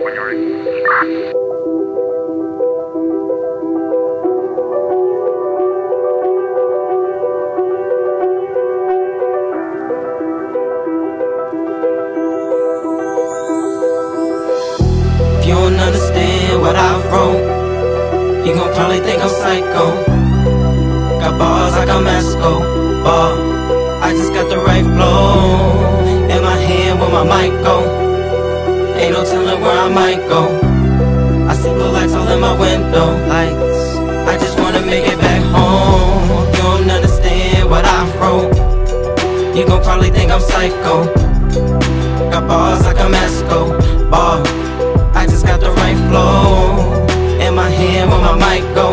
you don't understand what I've wrote, you gon' probably think I'm psycho. Got bars like I'm ball. I just got the right flow. In my hand where my mic go. Ain't no telling where I might go. I see blue lights all in my window. Lights. I just wanna make it back home. You don't understand what I wrote, you gon' probably think I'm psycho. Got bars like I'm Esco, ball. I just got the right flow. In my hand where my mic go.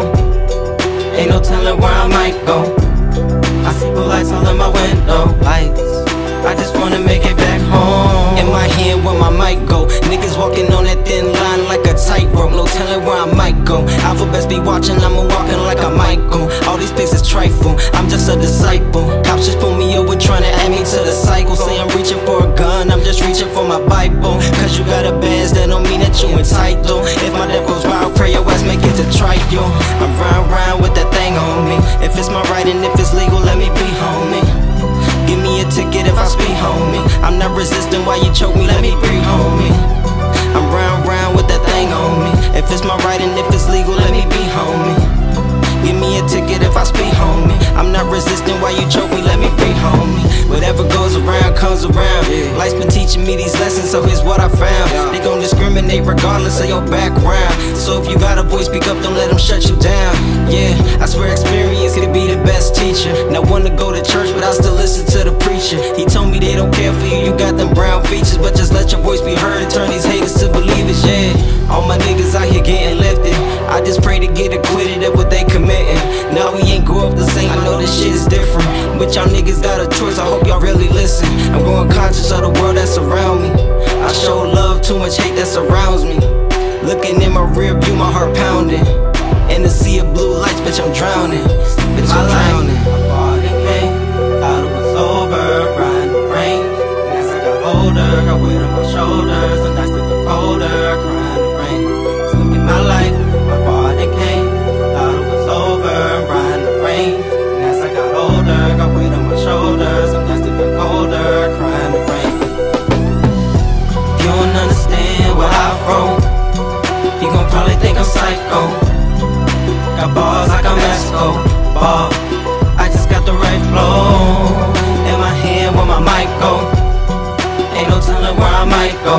Ain't no telling where I might go. I see blue lights all in my window. Lights. Walking on that thin line like a tightrope. No telling where I might go. Alphabets be watching, I'm walking like a Michael. All these things is trifle. I'm just a disciple. Cops just pull me over trying to add me to the cycle. Say I'm reaching for a gun, I'm just reaching for my Bible. Cause you got a badge, that don't mean that you entitled. If my death goes wild, pray your ass make it to trial. My right and if it's legal, let me be, homie. Give me a ticket if I speak, homie. I'm not resisting why you choke me, let me breathe, homie. Whatever goes around comes around. Life's been teaching me these lessons, so here's what I found. They gon' discriminate regardless of your background. So if you got a voice, speak up, don't let them shut you down. Yeah, I swear experience could be the best teacher. Now wanna go to church, but I still listen to the preacher. He told me they don't care for you, you got them brown features, but just let your voice be heard and turn these my niggas out here getting lifted. I just pray to get acquitted of what they committing. Now we ain't grow up the same, I know this shit is different. But y'all niggas got a choice, I hope y'all really listen. I'm growing conscious of the world that's around me. I show love, too much hate that surrounds me. Looking in my rear view, my heart pounding. In the sea of blue lights, bitch, I'm drowning. Bitch, I'm drowning. You gon' probably think I'm psycho. Got balls like I'm ball. I just got the right flow. In my hand where my mic go. Ain't no telling where I might go.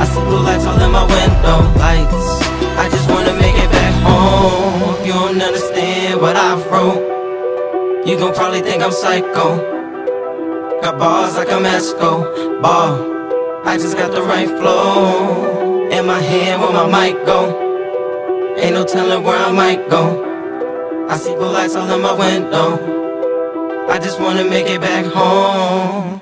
I see blue lights all in my window. Lights. I just wanna make it back home. If you don't understand what I wrote, you gon' probably think I'm psycho. Got balls like I'm Esco, ball. I just got the right flow. In my hand where my mic go. Ain't no telling where I might go. I see blue lights all in my window. I just wanna make it back home.